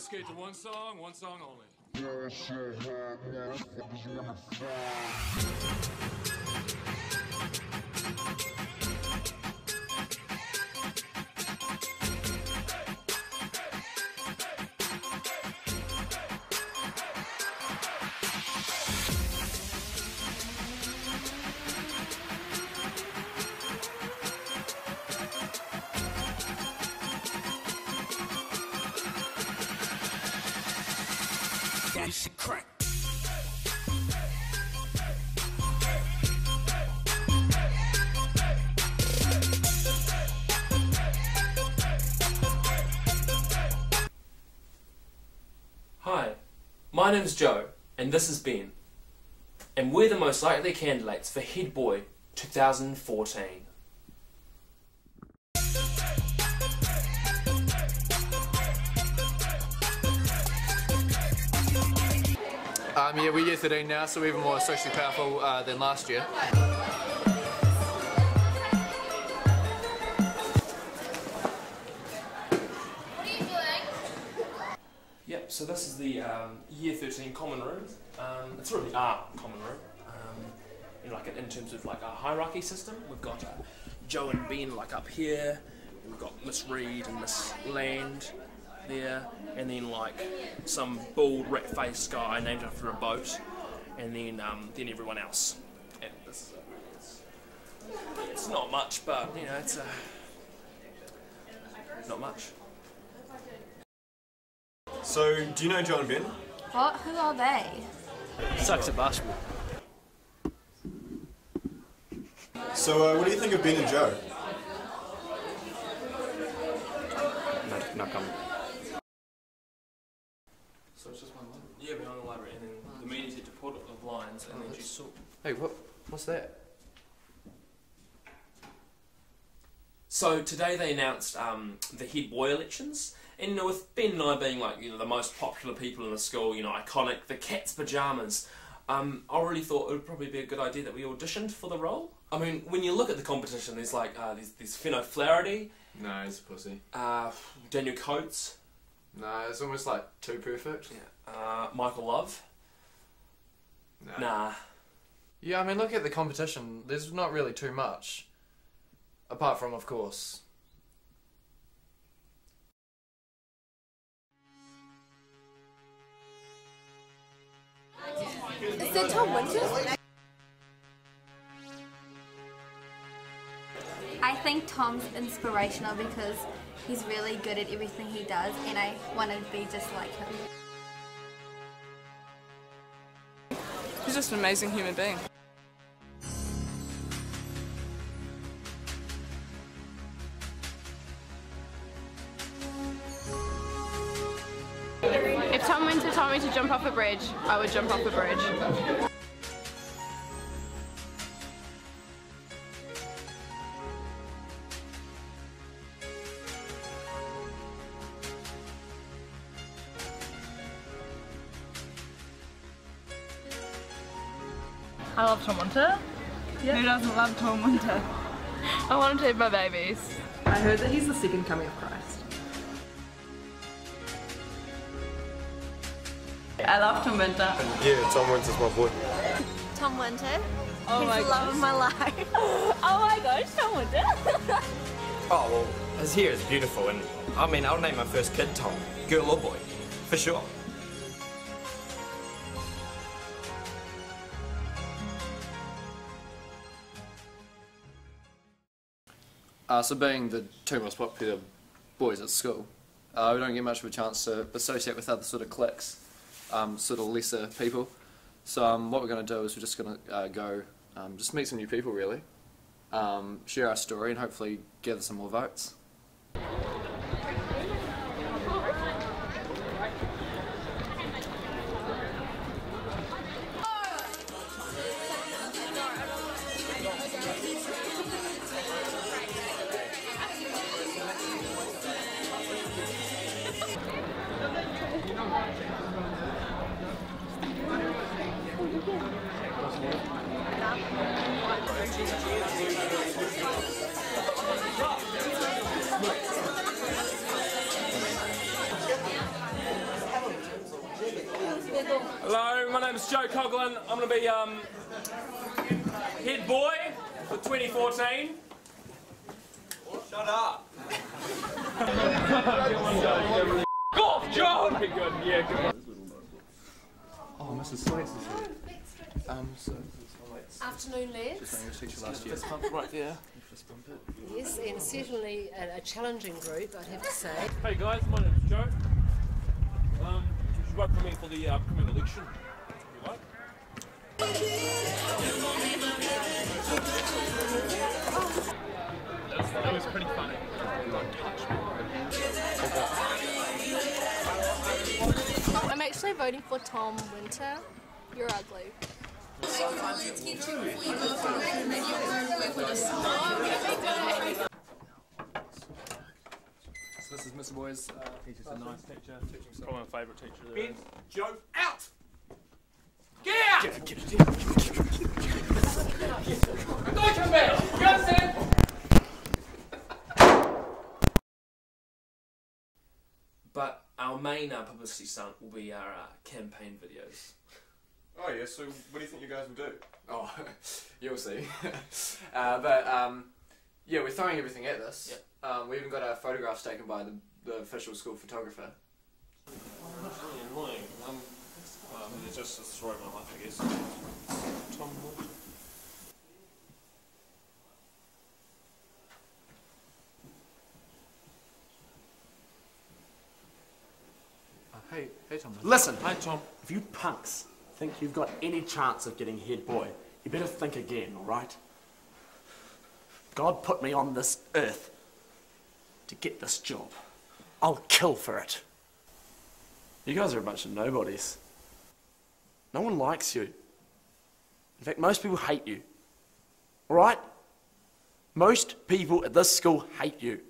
Let's skate to one song, one song only. That's my name's Joe, and this is Ben, and we're the most likely candidates for Head Boy 2014. Um, yeah, we're year 13 now, so we're even more socially powerful uh, than last year. So this is the um, Year 13 common room. Um, it's really our common room. Um, you know, like in terms of like a hierarchy system, we've got uh, Joe and Ben like up here. We've got Miss Reed and Miss Land there, and then like some bald rat-faced guy named after a boat, and then um, then everyone else. It's, it's not much, but you know, it's uh, not much. So, do you know John and Ben? What? Who are they? Sucks at basketball. So, uh, what do you think of Ben and Joe? No, not coming. So it's just one line? Yeah, behind the library, and then the media said to put it of lines, and then just saw. Hey, what? What's that? So today they announced um, the head boy elections, and you know, with Ben and I being like you know the most popular people in the school, you know, iconic, the cat's pajamas. Um, I really thought it would probably be a good idea that we auditioned for the role. I mean, when you look at the competition, there's like uh, there's, there's Fino Flaherty, No, he's a pussy. uh, Daniel Coates, No, it's almost like too perfect. yeah, uh, Michael Love. No. Nah. Yeah, I mean, look at the competition. There's not really too much. Apart from, of course, Is it Tom Winters? I think Tom's inspirational because he's really good at everything he does, and I want to be just like him. He's just an amazing human being. To jump off a bridge, I would jump off a bridge. I love Tom Winter. Who doesn't love Tom Winter? I want to have my babies. I heard that he's the second coming of Christ. I love Tom Winter. Yeah, Tom Winter's my boy. Tom Winter? Oh he's my the love of my life. Oh my gosh, Tom Winter! Oh, well, his hair is beautiful, and I mean, I'll name my first kid Tom, girl or boy, for sure. uh, so being the two most popular boys at school, uh, we don't get much of a chance to associate with other sort of cliques, um, sort of lesser people. So um, what we're going to do is we're just going to uh, go, um, just meet some new people really, um, share our story, and hopefully gather some more votes. Be um, head boy for 2014. Shut up! Go off, John! Okay, good. Yeah, good. Oh, Mrs. Slates is here. Um, so, Afternoon, lads. just your teacher last year. Right there. Yes, and certainly a, a challenging group, I'd have to say. Hey guys, my name's Joe. Um, you should vote for me for the uh, upcoming election. You like? That was pretty funny. I'm actually voting for Tom Winter. You're ugly. So this is Mr. Boy's uh, teacher. She's a nice teacher. Teaching style. Probably my favourite teacher. there Ben, is. Joe, out! Get out! Don't come back! You understand? But our main uh, publicity stunt will be our uh, campaign videos. Oh yeah, so what do you think you guys will do? Oh, you'll see. uh, but um, yeah, we're throwing everything at this. Um, we even got our photographs taken by the, the official school photographer. That's really annoying. Um, well, I mean, it's just a story of my life, I guess. Tom Winter. Uh, hey, hey, Tom. Listen, Hi, Tom. if you punks think you've got any chance of getting head boy, you better think again, alright? God put me on this earth to get this job. I'll kill for it. You guys are a bunch of nobodies. No one likes you. In fact, most people hate you. Alright? Most people at this school hate you.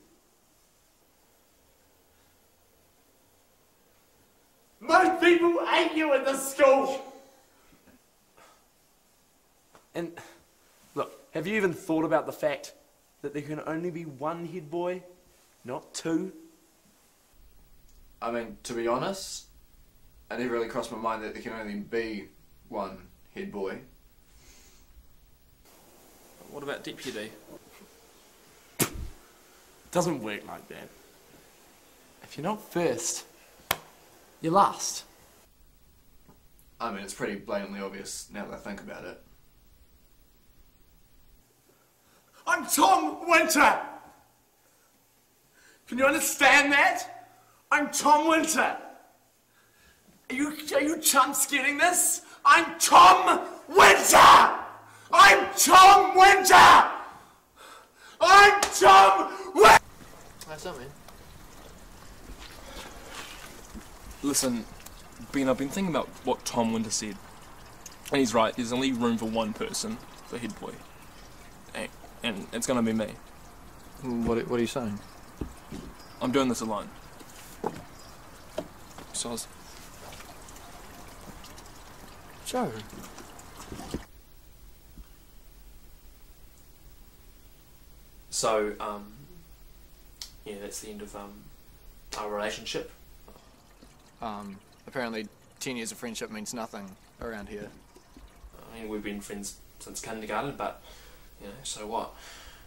Most people hate you at this school! And look, have you even thought about the fact that there can only be one head boy, not two? I mean, to be honest, it never really crossed my mind that there can only be one head boy. What about deputy? Doesn't work like that. If you're not first, you're last. I mean, it's pretty blatantly obvious now that I think about it. I'm Tom Winter! Can you understand that? I'm Tom Winter! Are you, are you chumps getting this? I'm Tom Winter! I'm Tom Winter! I'm Tom Winter! That's something. Listen, Ben, I've been thinking about what Tom Winter said. And he's right, there's only room for one person for head boy. And, and it's gonna be me. What, what are you saying? I'm doing this alone. So I was, Joe. So, um, yeah, that's the end of um, our relationship. Um, apparently, 10 years of friendship means nothing around here. I mean, we've been friends since kindergarten, but, you know, so what?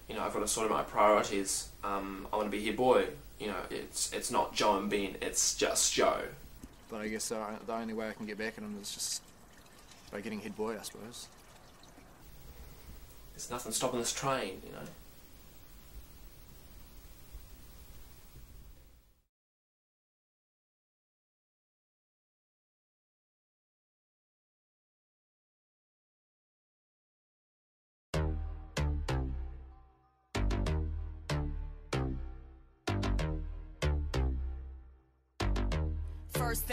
You know, I've got to sort of my priorities. Um, I want to be here, boy. You know, it's it's not Joe and Ben, it's just Joe. But I guess uh, the only way I can get back at him is just by getting head boy, I suppose. There's nothing stopping this train, you know.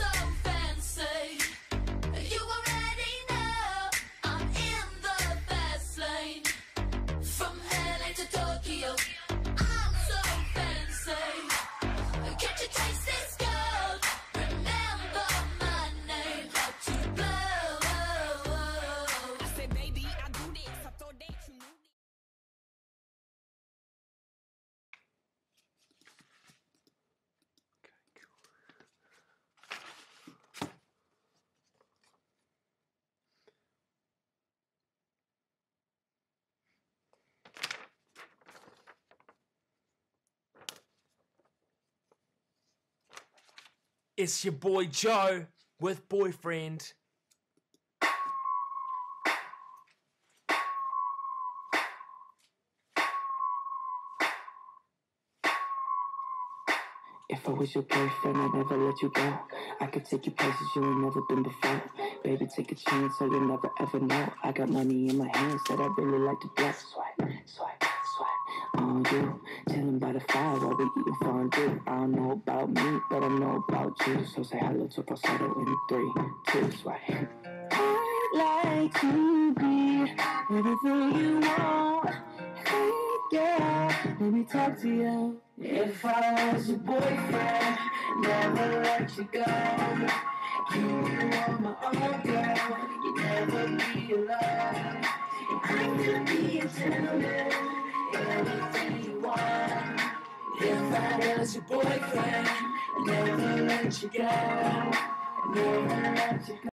So fancy. It's your boy Joe with boyfriend. If I was your boyfriend, I'd never let you go. I could take you places you ain't never been before. Baby, take a chance, so you'll never ever know. I got money in my hands that I really like to blow. Swipe, swipe, swipe you. Chillin' by the fire while we eating fondue. I don't know about me, but I know about you. So say hello to falsetto in three, two, swipe. I'd like to be everything you want. Hey, yeah, let me talk to you. If I was your boyfriend, never let you go. You are my own girl, you'd never be alone. I'm gonna be a gentleman, everything you want. If I was your boyfriend, never let you go, never let you go.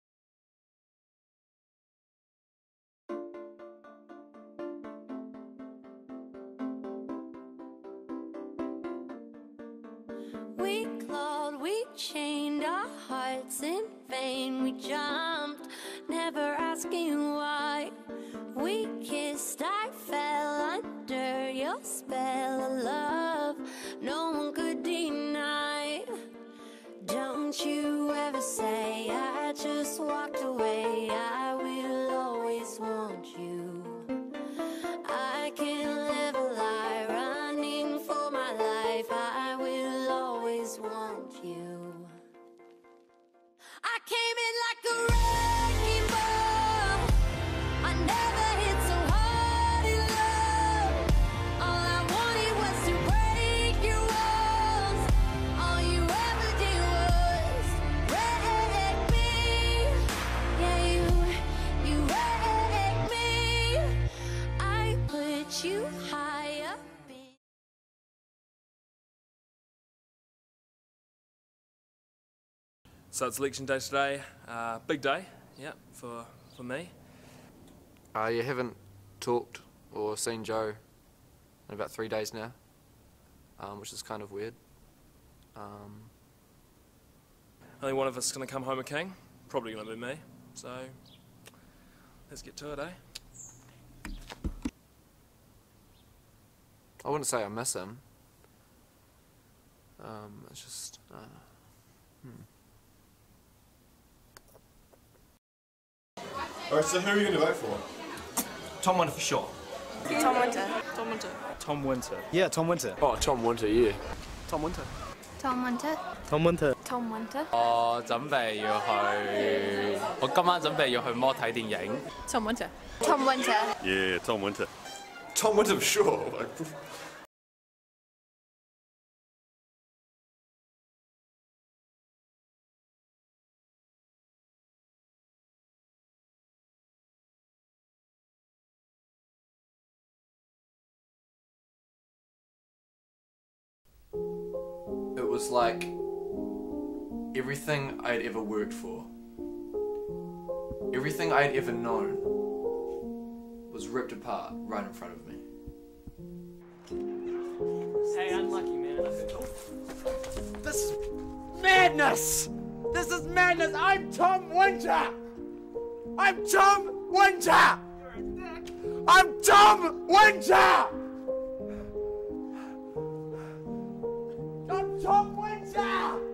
So it's election day today. Uh, big day, yeah, for for me. Uh, you haven't talked or seen Joe in about three days now, um, which is kind of weird. Um, Only one of us is going to come home a king. Probably going to be me. So let's get to it, eh? I wouldn't say I miss him. Um, it's just. Uh, hmm. Alright, so who are you going to vote for? Tom Winter for sure. Tom Winter. Tom Winter. Tom Winter. Yeah, Tom Winter. Oh, Tom Winter, yeah. Tom Winter. Tom Winter. Tom Winter. Tom Winter。我准备要去，我今晚准备要去摩睇电影。 Tom Winter。 Tom Winter. Yeah, Tom Winter. Tom Winter for sure. Was like everything I'd ever worked for, everything I'd ever known, was ripped apart right in front of me. Hey, unlucky man. This is madness! This is madness! I'm Tom Winter! I'm Tom Winter! I'm Tom Winter! Tom Winter!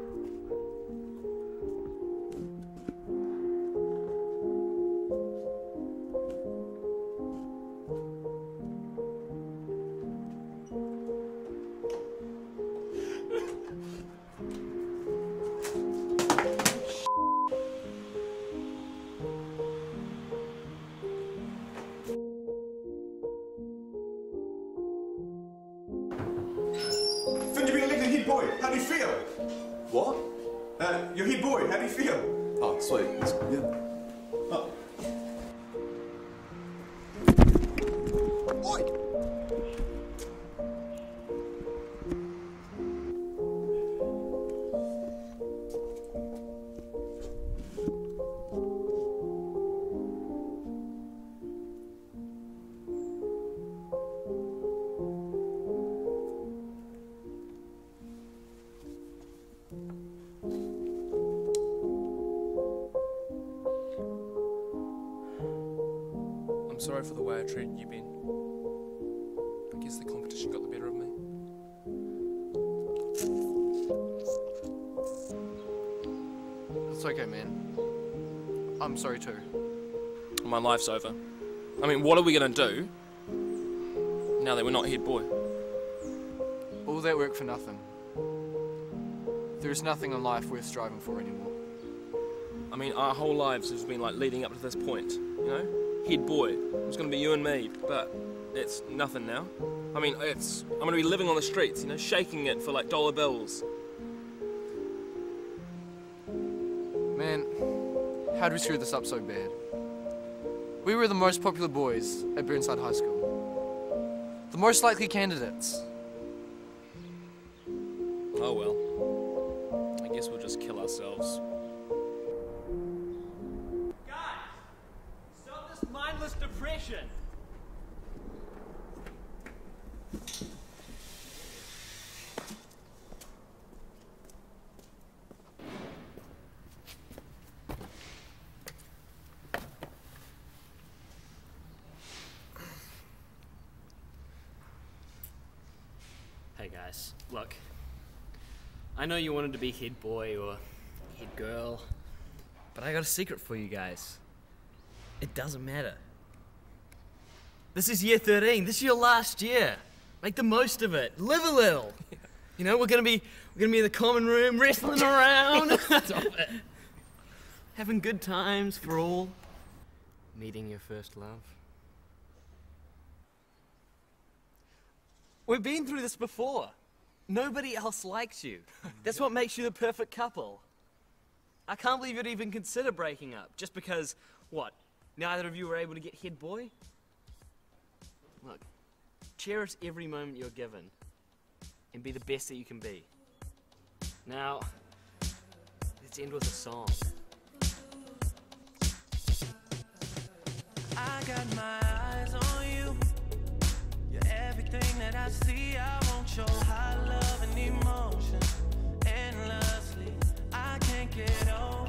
Sorry for the way I treated you, Ben. I guess the competition got the better of me. It's okay, man. I'm sorry too. My life's over. I mean, what are we gonna do now that we're not head boy? All that work for nothing. There is nothing in life worth striving for anymore. I mean, our whole lives has been like leading up to this point, you know? Head boy. It was gonna be you and me, but it's nothing now. I mean, it's I'm gonna be living on the streets, you know, shaking it for like dollar bills. Man, how'd we screw this up so bad? We were the most popular boys at Burnside High School. The most likely candidates. Oh well. I guess we'll just kill ourselves. Depression! Hey guys, look. I know you wanted to be head boy or head girl, but I got a secret for you guys. It doesn't matter. This is year 13. This is your last year. Make the most of it. Live a little. You know, we're gonna be we're gonna be in the common room wrestling around. Stop it. Having good times for all. Meeting your first love. We've been through this before. Nobody else likes you. That's what makes you the perfect couple. I can't believe you'd even consider breaking up just because, what, neither of you were able to get head boy? Look, cherish every moment you're given and be the best that you can be. Now, let's end with a song. I got my eyes on you. You're everything that I see. I want your high love and emotion endlessly. I can't get over